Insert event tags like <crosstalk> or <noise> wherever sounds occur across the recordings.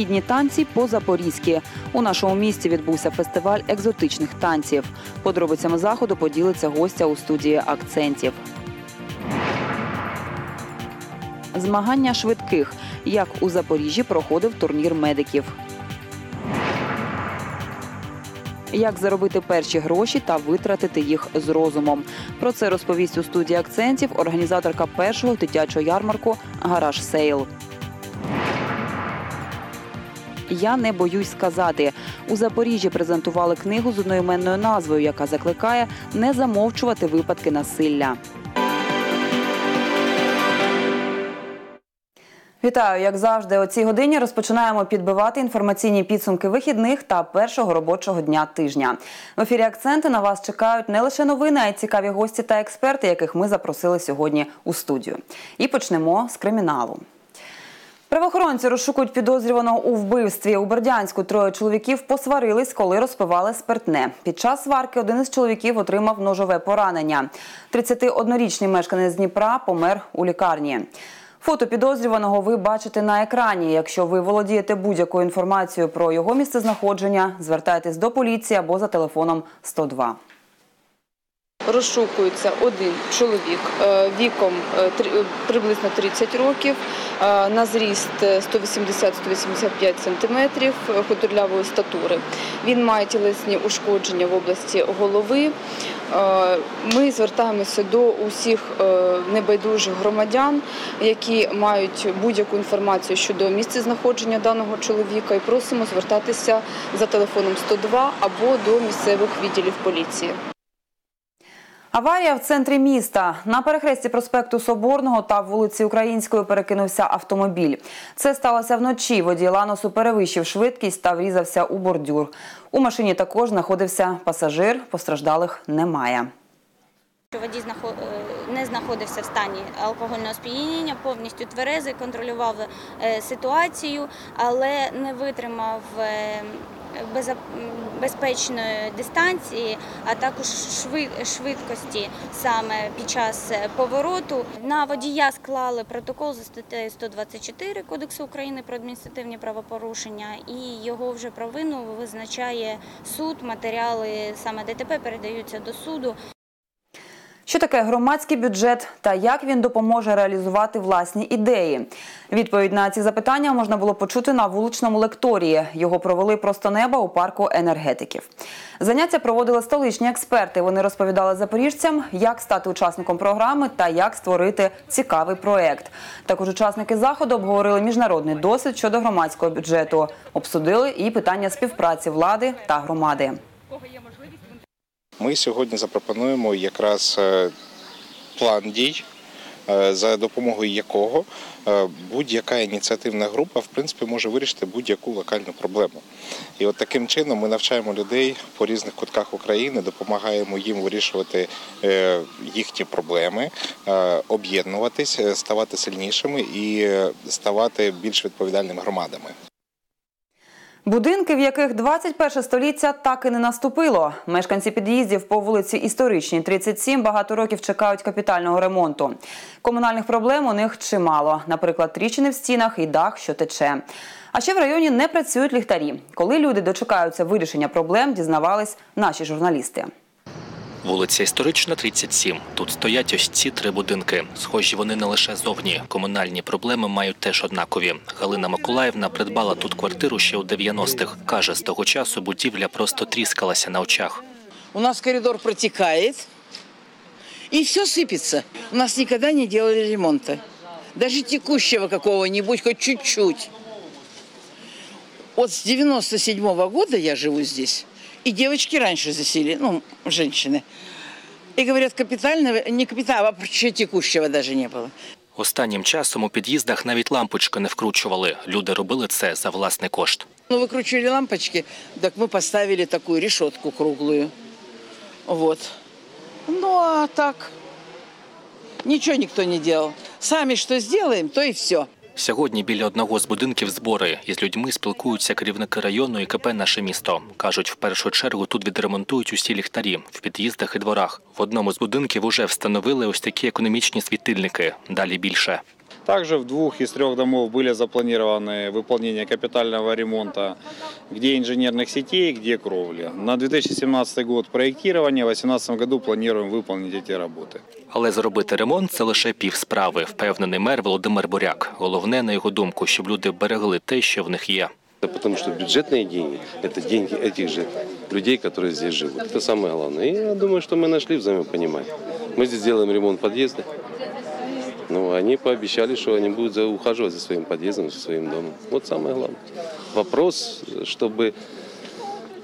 Східні танці по-запорізьки. У нашому місті відбувся фестиваль екзотичних танців. Подробицями заходу поділиться гостя у студії акцентів. Змагання швидких. Як у Запоріжжі проходив турнір медиків. Як заробити перші гроші та витратити їх з розумом. Про це розповість у студії акцентів організаторка першого дитячого ярмарку Гараж Сейл. Я не боюсь сказати. У Запоріжжі презентували книгу з одноіменною назвою, яка закликає не замовчувати випадки насилля. Вітаю, як завжди, о цій годині розпочинаємо підбивати інформаційні підсумки вихідних та першого робочого дня тижня. В ефірі акценти на вас чекають не лише новини, а й цікаві гості та експерти, яких ми запросили сьогодні у студію. І почнемо з криміналу. Правоохоронці розшукують підозрюваного у вбивстві. У Бердянську троє чоловіків посварились, коли розпивали спиртне. Під час сварки один із чоловіків отримав ножове поранення. 31-річний мешканець Дніпра помер у лікарні. Фото підозрюваного ви бачите на екрані. Якщо ви володієте будь-якою інформацією про його місцезнаходження, звертайтесь до поліції або за телефоном 102. Розшукується один чоловік е, віком е, е, приблизно 30 років, на зріст е, 180-185 сантиметрів, худорлявої статури. Він має тілесні ушкодження в області голови. Ми звертаємося до усіх небайдужих громадян, які мають будь-яку інформацію щодо місцезнаходження даного чоловіка, і просимо звертатися за телефоном 102 або до місцевих відділів поліції. Аварія в центрі міста. На перехресті проспекту Соборного та вулиці Української перекинувся автомобіль. Це сталося вночі. Водій Ланосу перевищив швидкість та врізався у бордюр. У машині також знаходився пасажир. Постраждалих немає. Водій е, не знаходився в стані алкогольного сп'яніння, повністю тверезий, контролював е, ситуацію, але не витримав е, безпечної дистанції, а також шви- швидкості саме під час е, повороту. На водія склали протокол за статтею 124 Кодексу України про адміністративні правопорушення, і його вже провину визначає суд. Матеріали саме ДТП передаються до суду. Що таке громадський бюджет та як він допоможе реалізувати власні ідеї? Відповідь на ці запитання можна було почути на вуличному лекторії. Його провели просто неба у парку енергетиків. Заняття проводили столичні експерти. Вони розповідали запоріжцям, як стати учасником програми та як створити цікавий проект. Також учасники заходу обговорили міжнародний досвід щодо громадського бюджету, обсудили і питання співпраці влади та громади. Ми сьогодні запропонуємо якраз е, план дій, е, за допомогою якого е, будь-яка ініціативна група в принципі може вирішити будь-яку локальну проблему. І от таким чином ми навчаємо людей по різних кутках України, допомагаємо їм вирішувати їхні проблеми, об'єднуватись, ставати сильнішими і ставати більш відповідальними громадами. Будинки, в яких 21 століття так і не наступило. Мешканці під'їздів по вулиці Історичній, 37, багато років чекають капітального ремонту. Комунальних проблем у них чимало. Наприклад, тріщини в стінах і дах, що тече. А ще в районі не працюють ліхтарі. Коли люди дочекаються вирішення проблем, дізнавались наші журналісти. Вулиця Історична, 37. Тут стоять ось ці три будинки. Схожі вони не лише зовні. Комунальні проблеми мають теж однакові. Галина Миколаївна придбала тут квартиру ще у 90-х. Каже, з того часу будівля просто тріскалася на очах. У нас коридор протекает, и все сыпется. У нас никогда не делали ремонта. Даже текущего какого-нибудь, хоть чуть-чуть. Вот с 97 года я живу здесь. И девочки раньше засели, ну, женщины. И говорят, капитального, не капитального, а вообще текущего даже не было. Останнім часом у під'їздах навіть лампочки не вкручували. Люди робили це за власний кошт. Ну, выкручивали лампочки, так мы поставили такую решетку круглую. Вот. Ну, а так ничего никто не делал. Сами что сделаем, то и все. Сьогодні біля одного з будинків збори із людьми спілкуються керівники району і КП «Наше місто». Кажуть, в першу чергу тут відремонтують усі ліхтарі в під'їздах і дворах. В одному з будинків уже встановили ось такі економічні світильники. Далі більше. Также в двух из трех домов были запланированы выполнение капитального ремонта, где инженерных сетей, где кровли. На 2017 год проектирование, в 2018 году планируем выполнить эти работы. Але зробити ремонт це лише пів справи, впевнений мер Володимир Буряк. Головне, на його думку, щоб люди берегли те, що в них є. Да Потому что бюджетные деньги – это деньги этих же людей, которые здесь живут. Это самое главное. И я думаю, что мы нашли взаимопонимание. Мы здесь делаем ремонт подъезда. Ну, они пообещали, что они будут за- ухаживать за своим подъездом, за своим домом. Вот самое главное. Вопрос, чтобы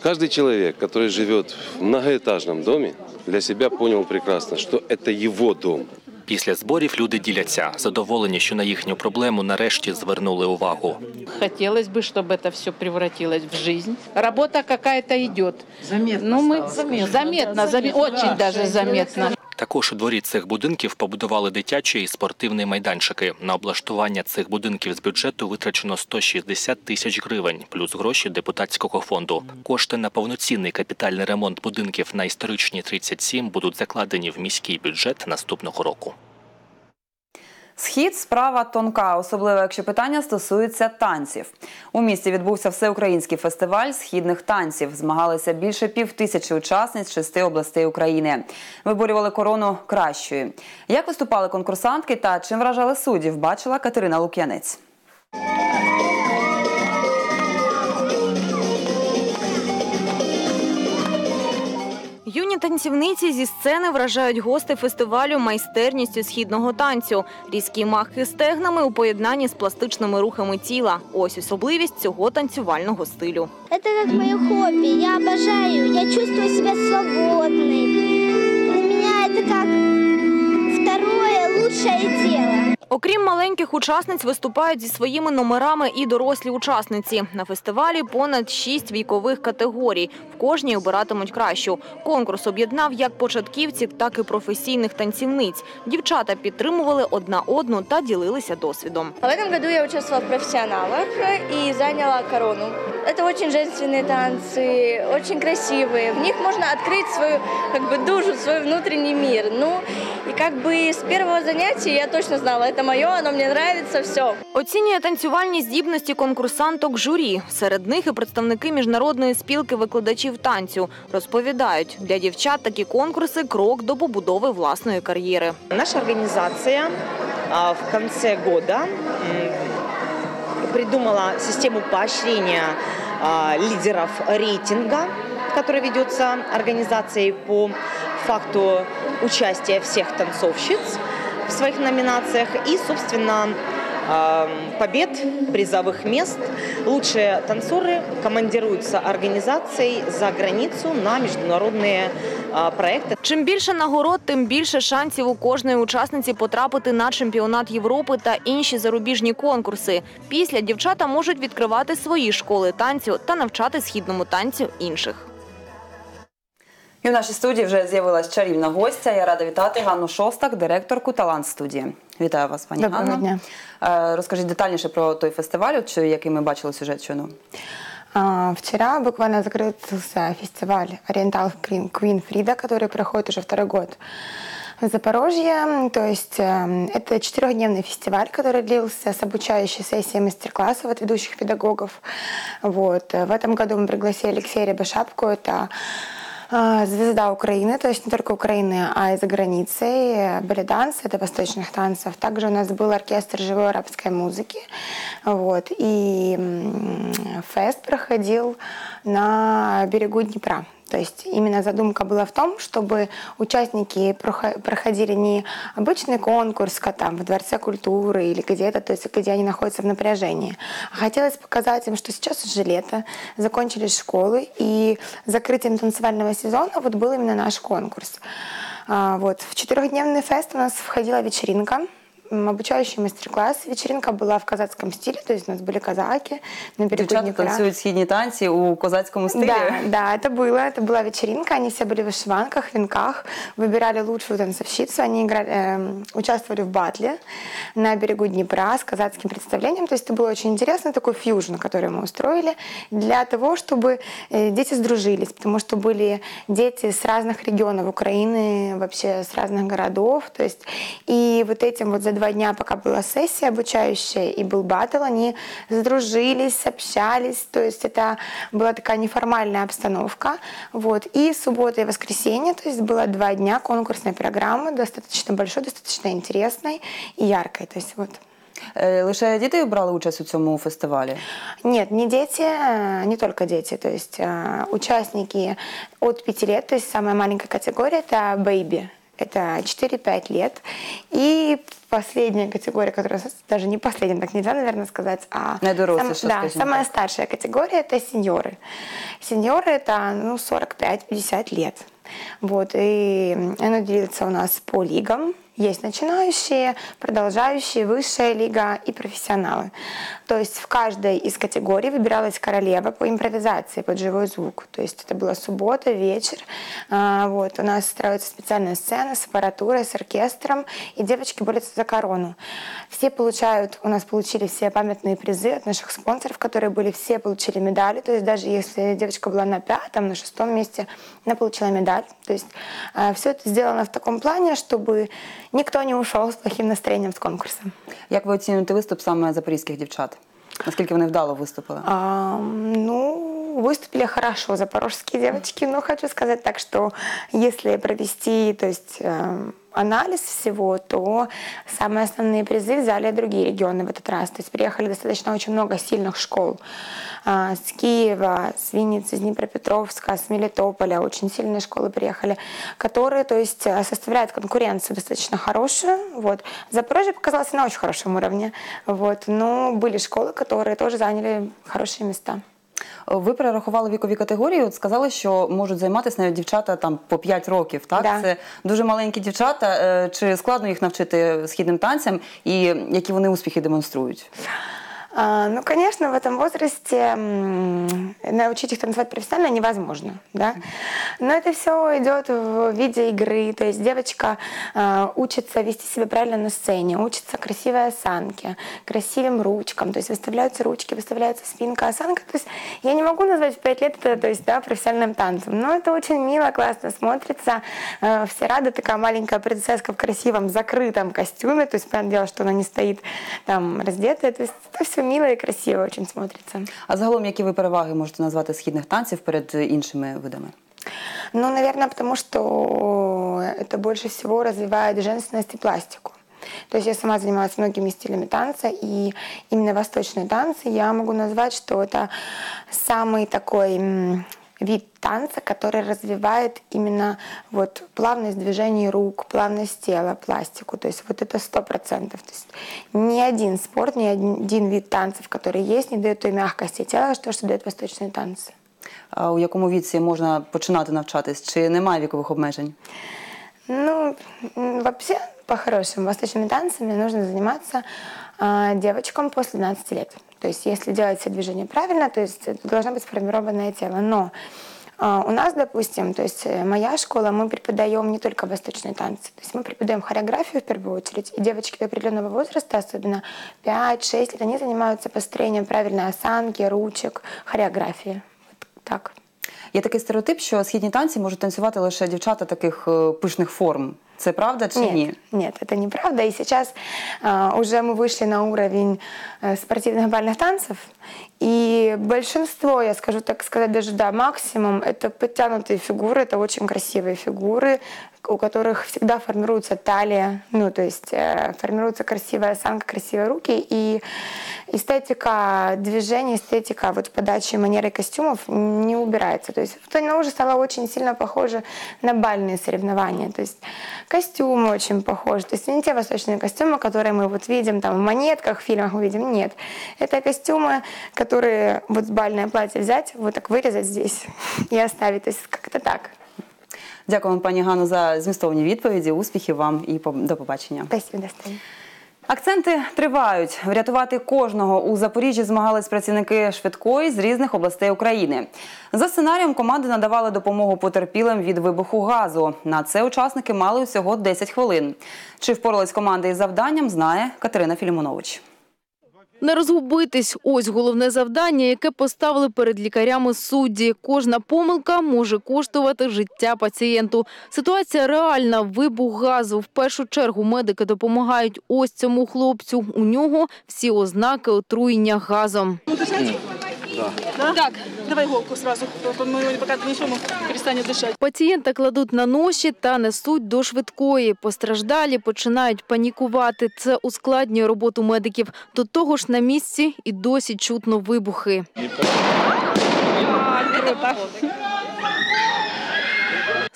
каждый человек, который живет в многоэтажном доме, для себя понял прекрасно, что это его дом. Після зборів люди діляться, задоволені, що на їхню проблему нарешті звернули увагу. Хотелось бы, чтобы это все превратилось в жизнь. Работа какая-то идет. Заметно Ну, мы стало, скажем. заметно, заме- очень даже заметно. Також у дворі цих будинків побудували дитячі і спортивні майданчики. На облаштування цих будинків з бюджету витрачено 160 тисяч гривень, плюс гроші депутатського фонду. Кошти на повноцінний капітальний ремонт будинків на історичній 37 будуть закладені в міський бюджет наступного року. Схід справа тонка, особливо якщо питання стосується танців. У місті відбувся всеукраїнський фестиваль східних танців. Змагалися більше пів тисячі учасниць шести областей України. Виборювали корону кращої. Як виступали конкурсантки та чим вражали суддів, бачила Катерина Лук'янець. Танцівниці зі сцени вражають гости фестивалю майстерністю східного танцю. Різкі махи стегнами у поєднанні з пластичними рухами тіла. Ось особливість цього танцювального стилю. Это как мое хобби. Я обожаю. Я чувствую себя свободной. Для меня это как второе лучшее дело. Окрім маленьких учасниць, виступають зі своїми номерами і дорослі учасниці. На фестивалі понад шість вікових категорій. В кожній обиратимуть кращу. Конкурс об'єднав як початківців, так і професійних танцівниць. Дівчата підтримували одна одну та ділилися досвідом. В этом году я участвовала в профессионалах и заняла корону. Это очень женственные танцы, очень красивые. В них можно открыть свою как бы душу, свой внутренний мир. Ну и как бы с первого занятия я точно знала, это мое, оно мне нравится, все. Оцінює танцювальні здібності конкурсанток журі. Серед них і представники міжнародної спілки викладачів танцю розповідають, для дівчат такі конкурси крок до побудови власної кар'єри. Наша организация а, в конце года придумала систему поощрения а, лидеров рейтинга, который ведется организацией по факту участия всех танцовщиц в своих номинациях и, собственно, а, побед, призовых мест. Лучшие танцоры командируются организацией за границу на международные а, проекты. Чим більше нагород, тим більше шансів у кожної учасниці потрапити на чемпіонат Європи та інші зарубіжні конкурси. Після дівчата можуть відкривати свої школи танцю та навчати східному танцю інших. І в нашій студії вже з'явилась чарівна гостя. Я рада вітати Ганну Шостак, директорку талант студії. Вітаю вас, пані Доброго Ганно. дня. Е, Розкажіть детальніше про той фестиваль, от, чи- який ми бачили сюжет щойно. А, Вчера буквально закрылся фестиваль Ориентал Queen Фрида, который проходит уже второй год в Запорожье. То есть эм, это четырехдневный фестиваль, который длился с обучающей сессией мастер-классов от ведущих педагогов. Вот. В этом году мы пригласили Алексея Рябошапку, это а, звезда Украины, то есть не только Украины, а и за границей. Баледанс – это восточных танцев. Также у нас был оркестр живой арабской музыки. Вот. И фест проходил на берегу Днепра. То есть именно задумка была в том, чтобы участники прохо- проходили не обычный конкурс как там в Дворце культуры или где-то, то есть где они находятся в напряжении. А хотелось показать им, что сейчас уже лето, закончились школы, и закрытием танцевального сезона вот был именно наш конкурс. А, Вот. В четырехдневный фест у нас входила вечеринка, обучающий мастер-класс. Вечеринка была в казацком стиле, то есть у нас были казаки на берегу Дівчата Днепра. танцюють східні танці у козацькому стилі. Да, да, это было. Это была вечеринка. Они все были в вышиванках, венках. Выбирали лучшую танцовщицу. Они играли, эм, участвовали в батле на берегу Днепра с казацким представлением. То есть это было очень интересно, такой фьюжн, который мы устроили для того, чтобы э, дети сдружились, потому что были дети с разных регионов Украины, вообще с разных городов. То есть и вот этим вот задачам два дня, пока была сессия обучающая и был батл, они сдружились, общались, то есть это была такая неформальная обстановка. Вот. И суббота и воскресенье, то есть было два дня конкурсной программы, достаточно большой, достаточно интересной и яркой. То есть вот. Е, Лише діти брали участь у цьому фестивалі. Нет, не дети, э, не только дети, то есть э, участники от 5 лет, то есть самая маленькая категория это baby, это 4-5 лет. И последняя категория, которая даже не последняя, так нельзя, наверное, сказать, а Наидоросліша, сам- да, самая так. старшая категория это сеньоры. Сеньоры это ну, 45-50 лет. Вот, и оно делится у нас по лигам. Есть начинающие, продолжающие, высшая лига и профессионалы. То есть в каждой из категорий выбиралась королева по импровизации, под живой звук. То есть это была суббота, вечер. А, Вот, у нас строится специальная сцена с аппаратурой, с оркестром, и девочки борются за корону. Все получают, у нас получили все памятные призы от наших спонсоров, которые были, все получили медали. То есть даже если девочка была на пятом, на шестом месте, она получила медаль. То есть все это сделано в таком плане, чтобы никто не ушел с плохим настроением с конкурса. Як ви оцінюєте виступ саме запорізьких дівчат? Наскільки вони вдало виступили? А, ну, выступили хорошо запорожские девочки, но хочу сказать так, что если провести, то есть э, анализ всего, то самые основные призы взяли другие регионы в этот раз. То есть приехали достаточно очень много сильных школ. А, с Киева, с Винницы, с Днепропетровска, с Мелитополя. Очень сильные школы приехали, которые, то есть, э, составляют конкуренцию достаточно хорошую. Вот. Запорожье показалось на очень хорошем уровне. Вот. Но были школы, которые тоже заняли хорошие места. Ви перерахували вікові категорії. От сказали, що можуть займатися навіть дівчата там по 5 років. Так Да. це дуже маленькі дівчата. Е, Чи складно їх навчити східним танцям, і які вони успіхи демонструють? А, Ну, конечно, в этом возрасте научить их танцевать профессионально невозможно, да. Но это все идет в виде игры, то есть девочка а, учится вести себя правильно на сцене, учится красивой осанке, красивым ручкам, то есть выставляются ручки, выставляется спинка, осанка. То есть я не могу назвать в 5 лет это, то есть, да, профессиональным танцем, но это очень мило, классно смотрится, э, все рады, такая маленькая принцесска в красивом закрытом костюме, то есть, понятное дело, что она не стоит там раздетая, то есть это все мило и красиво очень смотрится. А загалом, які ви переваги можете назвати східних танців перед іншими видами? Ну, наверное, потому что это больше всего развивает женственность и пластику. То есть я сама занималась многими стилями танца, и именно восточные танцы я могу назвать, что это самый такой м, вид танца, который развивает именно вот плавность движений рук, плавность тела, пластику. То есть вот это сто процентов. То есть ни один спорт, ни один вид танцев, который есть, не дает той мягкости тела, что, что дает восточные танцы. А у якому віці можна починати навчатись? Чи немає вікових обмежень? Ну, м, вообще, по-хорошему, восточными танцами нужно заниматься а, девочкам после 12 лет. То есть, если делать все движения правильно, то есть это должно быть сформированное тело. Но а, у нас, допустим, то есть э, моя школа, мы преподаем не только восточные танцы. То есть мы преподаем хореографию в первую очередь. И девочки до определенного возраста, особенно 5-6 лет, они занимаются построением правильной осанки, ручек, хореографии. Вот так. Є такий стереотип, що східні танці можуть танцювати лише дівчата таких е, пишних форм. Це правда чи нет, ні? Нет, это неправда. И сейчас а, уже мы вышли на уровень э, спортивных бальных танцев. И большинство, я скажу так сказать, даже да, максимум, это подтянутые фигуры, это очень красивые фигуры, у которых всегда формируется талия, ну, то есть э, формируется красивая осанка, красивые руки, и эстетика движений, эстетика вот подачи манеры костюмов не убирается. То есть оно уже стало очень сильно похоже на бальные соревнования. То есть костюмы очень похожи. То есть не те восточные костюмы, которые мы вот видим там в монетках, в фильмах мы видим. Нет. Это костюмы, которые вот бальное платье взять, вот так вырезать здесь <laughs> и оставить. То есть как-то так. Дякую вам, пані Ганно, за змістовні відповіді. Успіхів вам і до побачення. Спасибо, до свидания. Акценти тривають. Врятувати кожного у Запоріжжі змагались працівники швидкої з різних областей України. За сценарієм команди надавали допомогу потерпілим від вибуху газу. На це учасники мали усього 10 хвилин. Чи впорались команди із завданням, знає Катерина Філімонович. Не розгубитись – ось головне завдання, яке поставили перед лікарями судді. Кожна помилка може коштувати життя пацієнту. Ситуація реальна. Вибух газу. В першу чергу медики допомагають ось цьому хлопцю. У нього всі ознаки отруєння газом. Так, давай голку сразу. Пока донесем, он перестанет дышать. Пацієнта кладуть на ноші та несуть до швидкої. Постраждалі починають панікувати. Це ускладнює роботу медиків. До того ж на місці і досі чутно вибухи.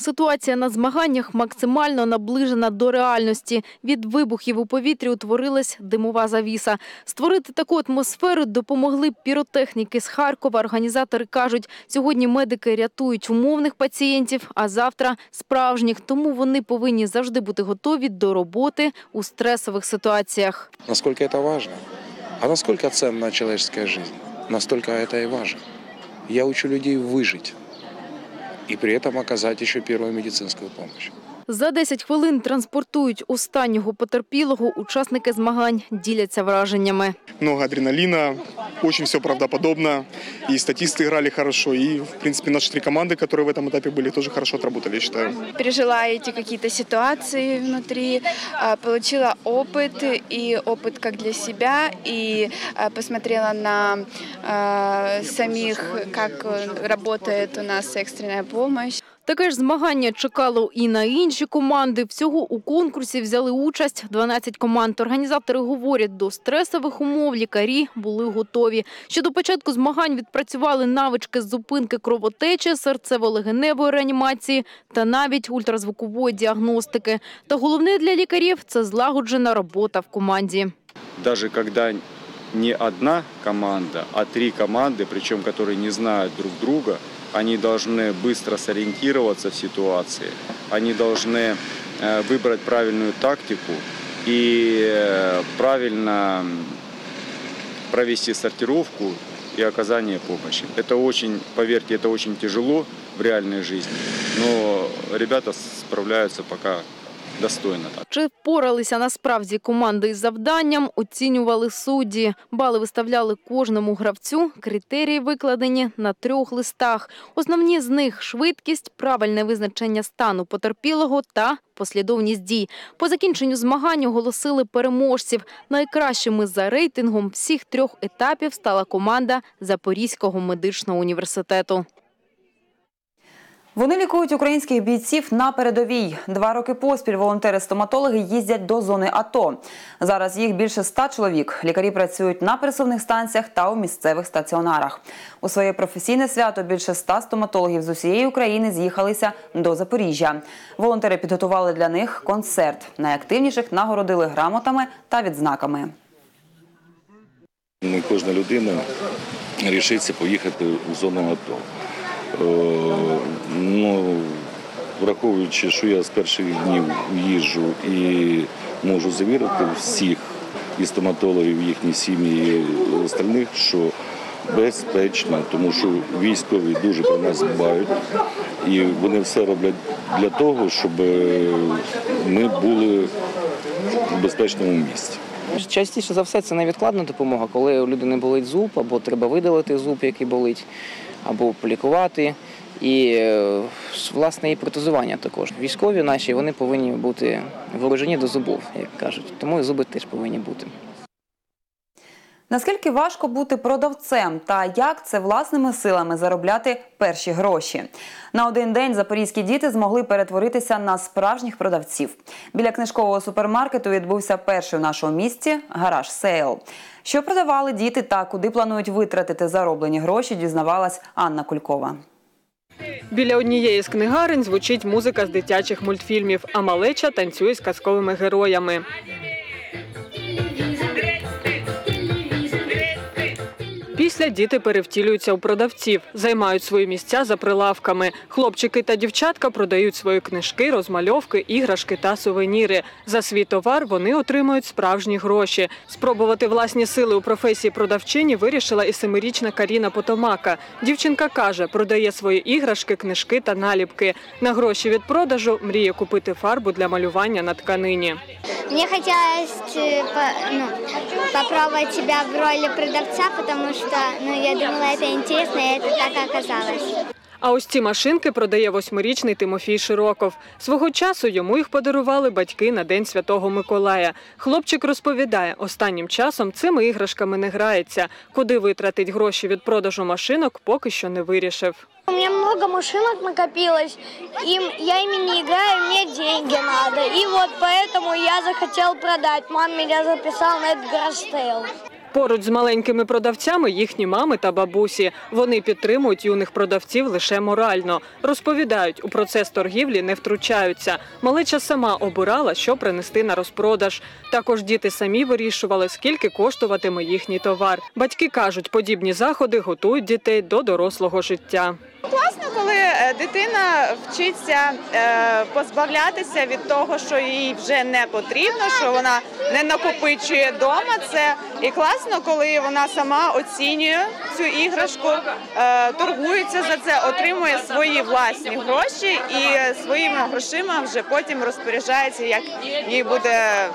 Ситуація на змаганнях максимально наближена до реальності. Від вибухів у повітрі утворилась димова завіса. Створити таку атмосферу допомогли піротехніки з Харкова. Організатори кажуть, сьогодні медики рятують умовних пацієнтів, а завтра справжніх. Тому вони повинні завжди бути готові до роботи у стресових ситуаціях. Насколько это важно, а насколько ценна человеческая жизнь, настолько это и важно. Я учу людей выжить и при этом оказать еще первую медицинскую помощь. За 10 хвилин транспортують останнього потерпілого. Учасники змагань діляться враженнями. много адреналина, очень все правдоподобно. И статисты играли хорошо, и, в принципе, наши три команды, которые в этом этапе были, тоже хорошо отработали, я считаю. пережила эти какие-то ситуации внутри, а, получила опыт и опыт как для себя и а, посмотрела на а, самих, как э, работает у нас экстренная помощь. Таке ж змагання чекало і на інші команди. Всього у конкурсі взяли участь 12 команд. Організатори говорять, до стресових умов лікарі були готові. Ще до початку змагань відпрацювали навички з зупинки кровотечі, серцево-легеневої реанімації та навіть ультразвукової діагностики. Та головне для лікарів – це злагоджена робота в команді. Даже когда не одна команда, а три команды, причем которые не знают друг друга, они должны быстро сориентироваться в ситуации, они должны э, выбрать правильную тактику и э, правильно провести сортировку и оказание помощи. Это очень, поверьте, это очень тяжело в реальной жизни, но ребята справляются пока достойно. Чи впоралися насправді команди із завданням, оцінювали судді. Бали виставляли кожному гравцю. Критерії викладені на трьох листах. Основні з них – швидкість, правильне визначення стану потерпілого та послідовність дій. По закінченню змагань оголосили переможців. Найкращими за рейтингом всіх трьох етапів стала команда Запорізького медичного університету. Вони лікують українських бійців на передовій. Два роки поспіль волонтери-стоматологи їздять до зони АТО. Зараз їх більше ста чоловік. Лікарі працюють на пересувних станціях та у місцевих стаціонарах. У своє професійне свято більше ста стоматологів з усієї України з'їхалися до Запоріжжя. Волонтери підготували для них концерт. Найактивніших нагородили грамотами та відзнаками. Не кожна людина рішиться поїхати у зону АТО. Е, Ну, враховуючи, що я з перших днів їжджу і можу завірити всіх і стоматологів, їхні сім'ї, і остальних, що безпечно, тому що військові дуже про нас дбають, і вони все роблять для того, щоб ми були в безпечному місці. Частіше за все це невідкладна допомога, коли у людини болить зуб, або треба видалити зуб, який болить, або полікувати. І е, власне і протезування також. Військові наші вони повинні бути вооружені до зубов, як кажуть. Тому зуби теж повинні бути. Наскільки важко бути продавцем та як це власними силами заробляти перші гроші? На один день запорізькі діти змогли перетворитися на справжніх продавців. Біля книжкового супермаркету відбувся перший у нашому місті гараж сейл. Що продавали діти та куди планують витратити зароблені гроші, дізнавалась Анна Кулькова. Біля однієї з книгарень звучить музика з дитячих мультфільмів, а малеча танцює з казковими героями. Після діти перевтілюються у продавців, займають свої місця за прилавками. Хлопчики та дівчатка продають свої книжки, розмальовки, іграшки та сувеніри. За свій товар вони отримують справжні гроші. Спробувати власні сили у професії продавчині вирішила і семирічна Каріна Потомака. Дівчинка каже, продає свої іграшки, книжки та наліпки. На гроші від продажу мріє купити фарбу для малювання на тканині. Мне хотелось э, по- ну, попробовать себя в роли продавца, потому что ну, я думала, это интересно, и это так оказалось. А ось ці машинки продає восьмирічний Тимофій Широков. Свого часу йому їх подарували батьки на День Святого Миколая. Хлопчик розповідає, останнім часом цими іграшками не грається. Куди витратить гроші від продажу машинок, поки що не вирішив. У меня много машинок накопилось, им, я ими не играю, мне деньги надо. И вот поэтому я захотел продать. Мама меня записала на этот гараж-сейл. Поруч з маленькими продавцями їхні мами та бабусі. Вони підтримують юних продавців лише морально. Розповідають, у процес торгівлі не втручаються. Малеча сама обирала, що принести на розпродаж. Також діти самі вирішували, скільки коштуватиме їхній товар. Батьки кажуть, подібні заходи готують дітей до дорослого життя. Класно, коли е, дитина вчиться е, позбавлятися від того, що їй вже не потрібно, що вона не накопичує вдома це. І класно, коли вона сама оцінює цю іграшку, е, торгується за це, отримує свої власні гроші і своїми грошима вже потім розпоряджається, як їй буде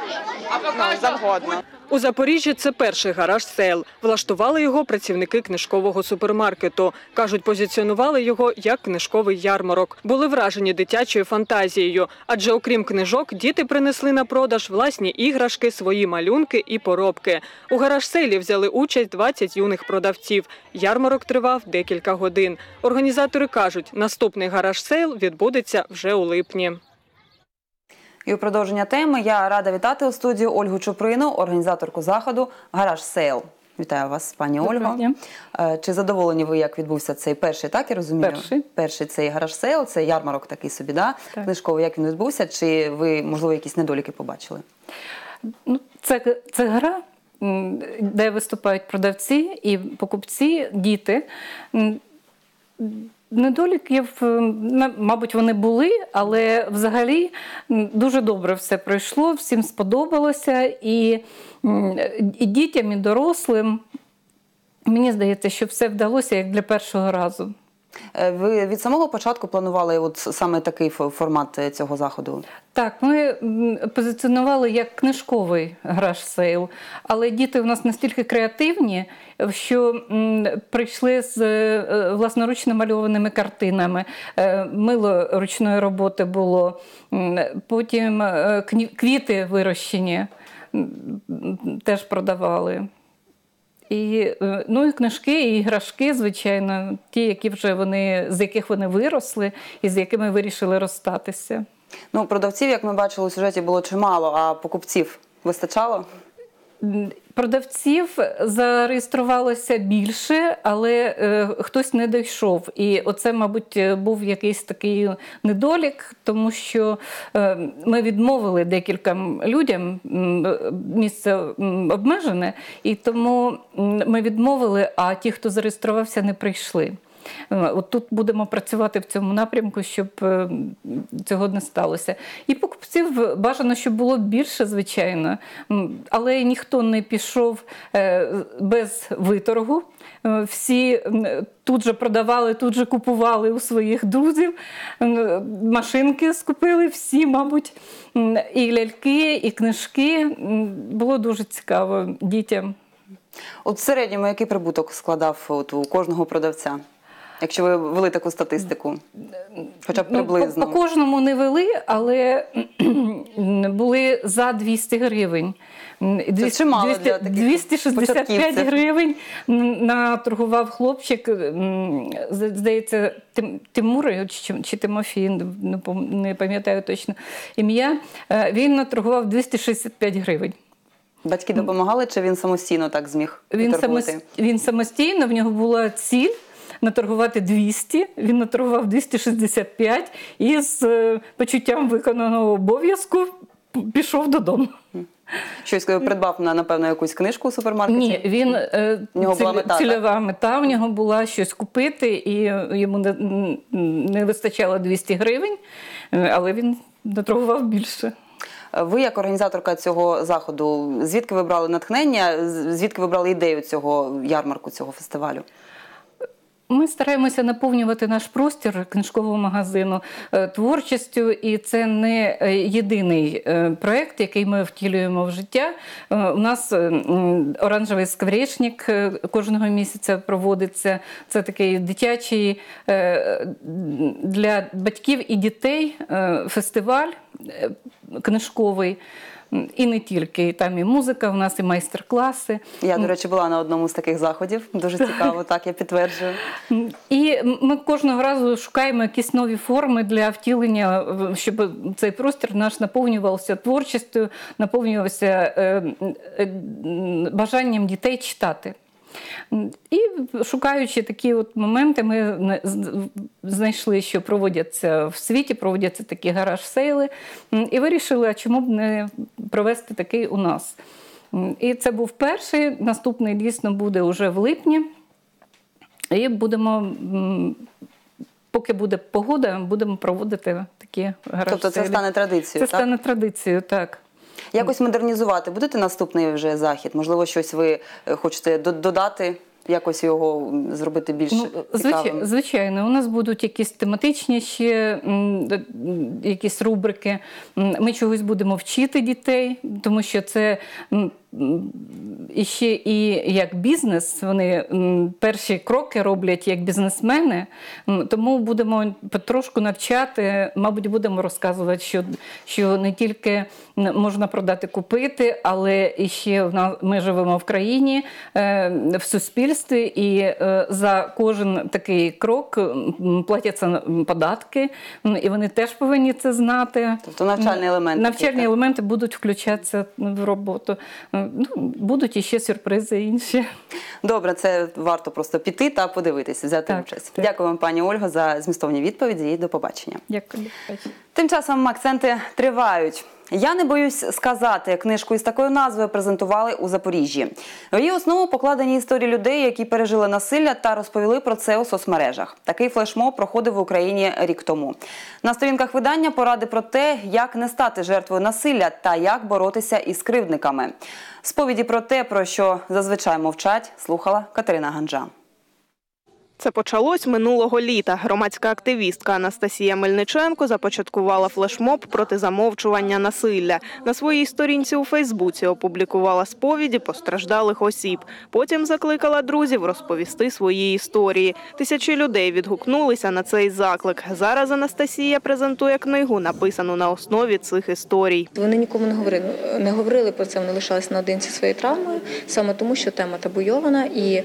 ну, завгодно. У Запоріжжі це перший гараж сейл. Влаштували його працівники книжкового супермаркету. Кажуть, позиціонували його як книжковий ярмарок. Були вражені дитячою фантазією, адже окрім книжок, діти принесли на продаж власні іграшки, свої малюнки і поробки. У гараж сейлі взяли участь 20 юних продавців. Ярмарок тривав декілька годин. Організатори кажуть, наступний гараж сейл відбудеться вже у липні. І у продовження теми я рада вітати у студію Ольгу Чуприну, організаторку заходу Гараж Сейл. Вітаю вас, пані Ольго. Е, Чи задоволені ви, як відбувся цей перший, так я розумію? Перший. Перший цей гараж сейл, це ярмарок такий собі, да? Так. книжковий. Як він відбувся? Чи ви, можливо, якісь недоліки побачили? Ну, це, це гра, де виступають продавці і покупці, діти. Недоліків, мабуть, вони були, але взагалі дуже добре все пройшло, всім сподобалося. І, і дітям, і дорослим. Мені здається, що все вдалося як для першого разу. Е, Ви від самого початку планували от саме такий формат е, цього заходу? Так, ми позиціонували як книжковий гараж сейл, але діти у нас настільки креативні, що прийшли з е, власноручно мальованими картинами. Мило ручної роботи було, потім квіти вирощені теж продавали. І, е, ну, і книжки, і іграшки, звичайно, ті, які вже вони, з яких вони виросли і з якими вирішили розстатися. Ну, продавців, як ми бачили у сюжеті, було чимало, а покупців вистачало? Продавців зареєструвалося більше, але е, хтось не дійшов. І оце, мабуть, був якийсь такий недолік, тому що е, ми відмовили декільком людям місце обмежене, і тому ми відмовили, а ті, хто зареєструвався, не прийшли. Е, От тут будемо працювати в цьому напрямку, щоб е, цього не сталося. І покупців бажано, щоб було більше, звичайно, але ніхто не пішов е, без виторгу. Всі тут же продавали, тут же купували у своїх друзів. Машинки скупили всі, мабуть, і ляльки, і книжки. Було дуже цікаво дітям. От в середньому який прибуток складав от у кожного продавця? Якщо ви вели таку статистику, хоча б Ну, приблизно. по, по кожному не вели, але <clears throat> були за 200 гривень. Дві- чимало для таких 265 початківців. гривень наторгував хлопчик, здається, Тим- Тимур чи, чи Тимофій, не пам'ятаю точно ім'я. Е, Він наторгував 265 гривень. Батьки допомагали, чи він самостійно так зміг Він, торгувати? він самостійно, в нього була ціль наторгувати 200, він наторгував 265 і з е, почуттям виконаного обов'язку пішов додому. Щось е, придбав на напевно якусь книжку у супермаркеті? Ні, він е, У нього була ціль- мета, так? цільова мета в нього була щось купити, і йому не, не вистачало 200 гривень, але він наторгував більше. Ви, як організаторка цього заходу, звідки ви брали натхнення? Звідки ви брали ідею цього ярмарку, цього фестивалю? Ми стараємося наповнювати наш простір книжкового магазину е, творчістю, і це не е, єдиний е, проєкт, який ми втілюємо в життя. У нас оранжевий скворечник кожного місяця проводиться. Це такий дитячий для батьків і дітей фестиваль книжковий. І не тільки, і там і музика, в нас і майстер-класи. Я, до речі, була на одному з таких заходів. Дуже цікаво, так я підтверджую. І ми кожного разу шукаємо якісь нові форми для втілення, щоб цей простір наш наповнювався творчістю, наповнювався е, е, бажанням дітей читати. І шукаючи такі от моменти, ми знайшли, що проводяться в світі, проводяться такі гараж-сейли, і вирішили, а чому б не провести такий у нас. І це був перший, наступний дійсно буде вже в липні. І будемо, поки буде погода, будемо проводити такі гараж Тобто це стане традицією, Це так? стане традицією, так. Якось модернізувати будете наступний вже захід? Можливо, щось ви е, хочете додати, якось його зробити більш Ну, цікавим? звичайно, у нас будуть якісь тематичні ще якісь рубрики. Ми чогось будемо вчити дітей, тому що це і ще і як бізнес. Вони перші кроки роблять як бізнесмени. Тому будемо потрошку навчати, мабуть, будемо розказувати, що, що не тільки можна продати, купити, але і ще в нас ми живемо в країні, е, в суспільстві, і е, за кожен такий крок платяться податки, і вони теж повинні це знати. Тобто навчальний елемент Навчальні елементи будуть включатися в роботу. Ну, будуть іще сюрпризи інші. Добре, це варто просто піти та подивитися, взяти Так, участь. Дякую вам, пані Ольго, за змістовні відповіді і до побачення. Дякую. Тим часом акценти тривають. Я не боюсь сказати, книжку із такою назвою презентували у Запоріжжі. В її основу покладені історії людей, які пережили насилля та розповіли про це у соцмережах. Такий флешмоб проходив в Україні рік тому. На сторінках видання поради про те, як не стати жертвою насилля та як боротися із кривдниками. Сповіді про те, про що зазвичай мовчать, слухала Катерина Ганджа. Це почалось минулого літа. Громадська активістка Анастасія Мельниченко започаткувала флешмоб проти замовчування насилля. На своїй сторінці у Фейсбуці опублікувала сповіді постраждалих осіб. Потім закликала друзів розповісти свої історії. Тисячі людей відгукнулися на цей заклик. Зараз Анастасія презентує книгу, написану на основі цих історій. Вони нікому не говорили, не говорили про це, вони лишалися наодинці своєю травмою, саме тому, що тема табуйована і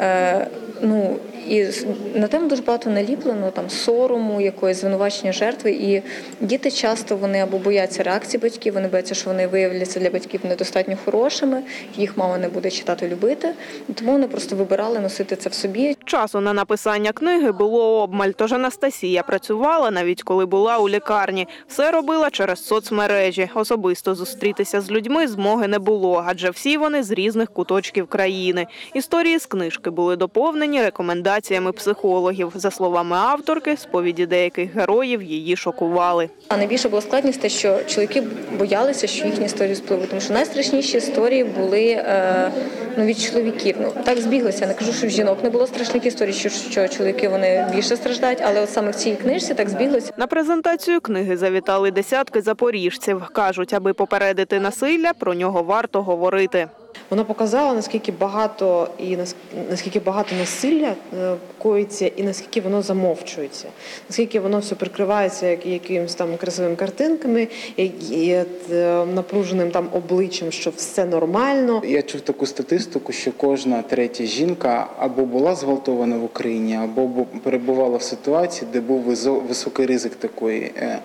е, ну. І на тему дуже багато наліплено там сорому, якоїсь звинувачення жертви. І діти часто вони або бояться реакції батьків, вони бояться, що вони виявляться для батьків недостатньо хорошими, їх мама не буде читати, любити. Тому вони просто вибирали носити це в собі. Часу на написання книги було обмаль, тож Анастасія працювала навіть коли була у лікарні. Все робила через соцмережі. Особисто зустрітися з людьми змоги не було, адже всі вони з різних куточків країни. Історії з книжки були доповнені рекомендаціями психологів. За словами авторки, сповіді деяких героїв її шокували. А найбільше була складність те, що чоловіки боялися, що їхні історії спливуть, тому що найстрашніші історії були е, ну, від чоловіків. Ну так збіглося. Я Не кажу, що в жінок не було страшних історій, що, що чоловіки вони більше страждають, але от саме в цій книжці так збіглося. На презентацію книги завітали десятки запоріжців. кажуть, аби попередити насилля, про нього варто говорити. Вона показала наскільки багато і нас- наскільки багато насилля е, коїться, і наскільки воно замовчується, наскільки воно все прикривається як якимось там красивими картинками, і, і, е, напруженим там обличчям, що все нормально. Я чув таку статистику, що кожна третя жінка або була зґвалтована в Україні, або перебувала в ситуації, де був високий ризик такої е, е,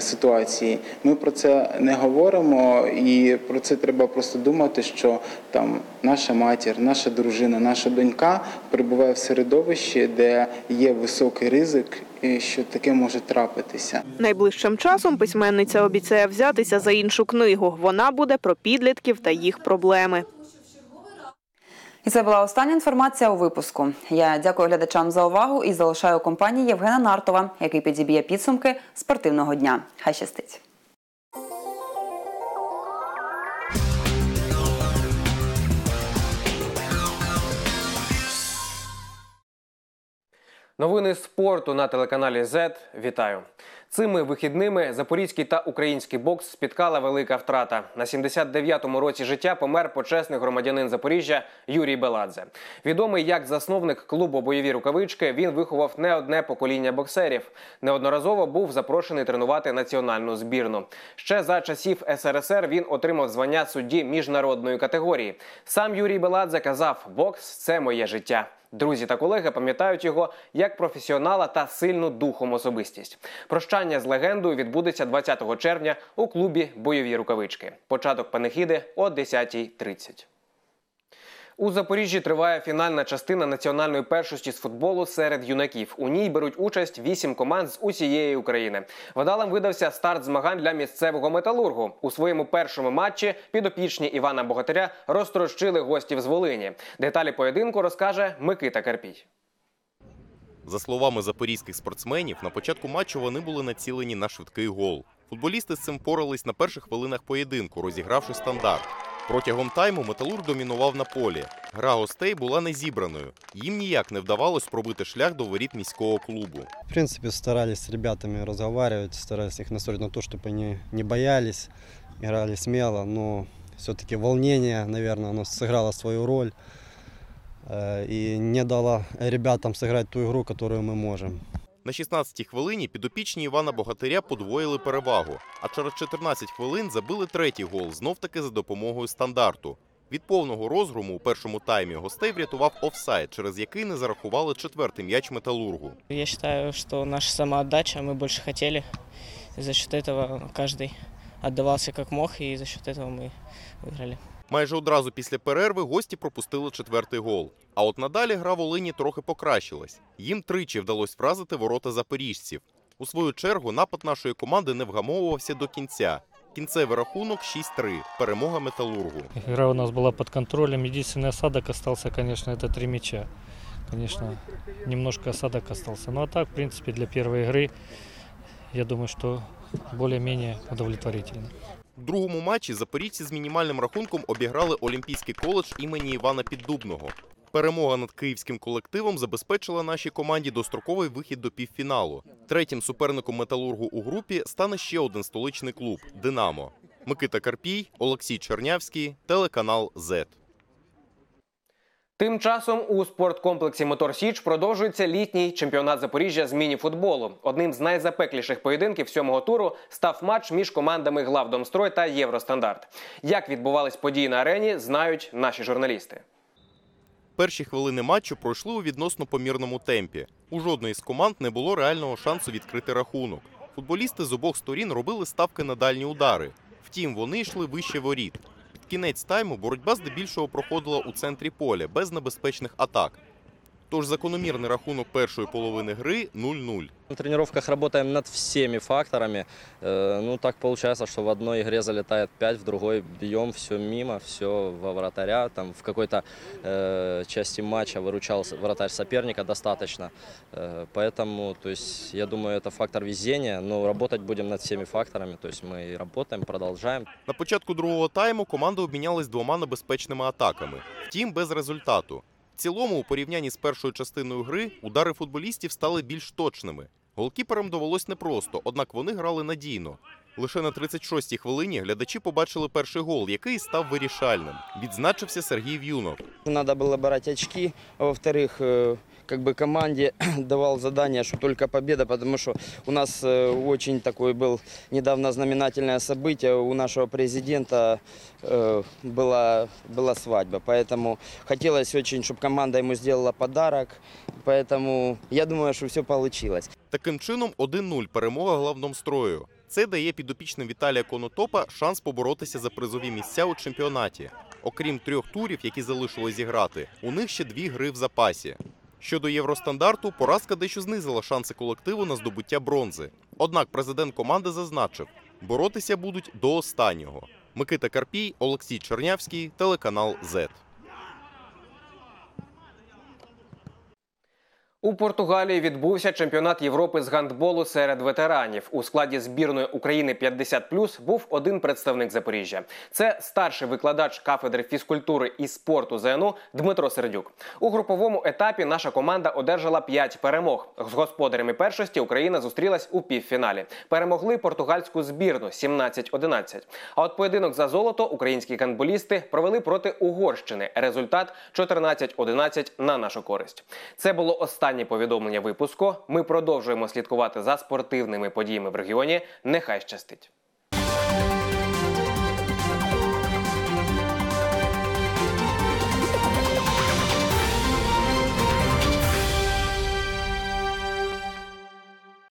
ситуації. Ми про це не говоримо, і про це треба просто думати, що там наша матір, наша дружина, наша донька перебуває в середовищі, де є високий ризик, і що таке може трапитися. Найближчим часом письменниця обіцяє взятися за іншу книгу. Вона буде про підлітків та їх проблеми. І це була остання інформація у випуску. Я дякую глядачам за увагу і залишаю компанії Євгена Нартова, який підіб'є підсумки спортивного дня. Хай щастить! Новини спорту на телеканалі Z. Вітаю. Цими вихідними запорізький та український бокс спіткала велика втрата. На 79-му році життя помер почесний громадянин Запоріжжя Юрій Беладзе. Відомий як засновник клубу бойові рукавички, він виховав не одне покоління боксерів. Неодноразово був запрошений тренувати національну збірну. Ще за часів СРСР він отримав звання судді міжнародної категорії. Сам Юрій Беладзе казав: бокс це моє життя. Друзі та колеги пам'ятають його як професіонала та сильну духом особистість. Прощання з легендою відбудеться 20 червня у клубі Бойові рукавички. Початок панихіди о 10.30. У Запоріжжі триває фінальна частина національної першості з футболу серед юнаків. У ній беруть участь вісім команд з усієї України. Вдалим видався старт змагань для місцевого металургу. У своєму першому матчі підопічні Івана Богатиря розтрощили гостів з Волині. Деталі поєдинку розкаже Микита Карпій. За словами запорізьких спортсменів, на початку матчу вони були націлені на швидкий гол. Футболісти з цим порались на перших хвилинах поєдинку, розігравши стандарт. Протягом тайму металург домінував на полі. Гра гостей була незібраною. Їм ніяк не вдавалось пробити шлях до воріт міського клубу. В принципе, старались с ребятами разговаривать, старались их настроить на то, чтобы они не боялись, играли смело, но все-таки волнение, наверное, оно сыграло свою роль э, и не дало ребятам сыграть ту игру, которую мы можем. На 16-й хвилині підопічні Івана Богатиря подвоїли перевагу, а через 14 хвилин забили третій гол, знов-таки за допомогою стандарту. Від повного розгрому у першому таймі гостей врятував офсайд, через який не зарахували четвертий м'яч металургу. Я считаю, что наша самоотдача, мы больше хотели. И за счет этого каждый отдавался как мог, и за счет этого мы выиграли. Майже одразу після перерви гості пропустили четвертий гол. А от надалі гра Волині трохи покращилась. Їм тричі вдалося вразити ворота запоріжців. У свою чергу напад нашої команди не вгамовувався до кінця. Кінцевий рахунок 6-3. Перемога металургу. Игра у нас была под контролем. Единственный осадок остался, конечно, это три мяча. Конечно, немножко осадок остался. Ну а так, в принципе, для первой игры, я думаю, что более-менее удовлетворительно. У другому матчі запоріжці з мінімальним рахунком обіграли Олімпійський коледж імені Івана Піддубного. Перемога над київським колективом забезпечила нашій команді достроковий вихід до півфіналу. Третім суперником металургу у групі стане ще один столичний клуб Динамо. Микита Карпій, Олексій Чернявський, телеканал ЗЕТ. Тим часом у спорткомплексі Мотор Січ продовжується літній чемпіонат Запоріжжя з міні-футболу. Одним з найзапекліших поєдинків сьомого туру став матч між командами Главдомстрой та Євростандарт. Як відбувались події на арені, знають наші журналісти. Перші хвилини матчу пройшли у відносно помірному темпі. У жодної з команд не було реального шансу відкрити рахунок. Футболісти з обох сторін робили ставки на дальні удари. Втім, вони йшли вище воріт. Кінець тайму боротьба здебільшого проходила у центрі поля без небезпечних атак. Тож закономірний рахунок першої половини гри 0-0. На тренировках работаем над всеми факторами. Э, Ну, так получается, что в одной игре залетает 5, в другой бьем все мимо, все во вратаря. Там в какой-то э, части матча выручал с- вратарь соперника достаточно. Э, Поэтому, то есть, я думаю, это фактор везения, но работать будем над всеми факторами. То есть мы и работаем, продолжаем. На початку другого тайму команди обмінялись двома небезпечними атаками. Втім, без результату. В цілому, у порівнянні з першою частиною гри, удари футболістів стали більш точними. Голкіперам довелось непросто, однак вони грали надійно. Лише на 36-й хвилині глядачі побачили перший гол, який став вирішальним. Відзначився Сергій В'юнов. Надо было брать очки, а во-вторых, э, как бы команде <clears throat> давал задание, что только победа, потому что у нас э, очень такой был недавно знаменательное событие, у нашего президента э, была, была свадьба, поэтому хотелось очень, чтобы команда ему сделала подарок, поэтому я думаю, что все получилось. Таким чином, 1-0 перемога головному строю. Це дає підопічним Віталія Конотопа шанс поборотися за призові місця у чемпіонаті. Окрім трьох турів, які залишилось зіграти, у них ще дві гри в запасі. Щодо євростандарту, поразка дещо знизила шанси колективу на здобуття бронзи. Однак президент команди зазначив, боротися будуть до останнього. Микита Карпій, Олексій Чернявський, телеканал ЗЕТ. У Португалії відбувся чемпіонат Європи з гандболу серед ветеранів. У складі збірної України 50+, був один представник Запоріжжя. Це старший викладач кафедри фізкультури і спорту ЗНУ Дмитро Сердюк. У груповому етапі наша команда одержала 5 перемог. З господарями першості Україна зустрілась у півфіналі. Перемогли португальську збірну 17-11. А от поєдинок за золото українські гандболісти провели проти Угорщини. Результат 14-11 на нашу користь. Це було останнє повідомлення випуску. Ми продовжуємо слідкувати за спортивними подіями в регіоні. Нехай щастить.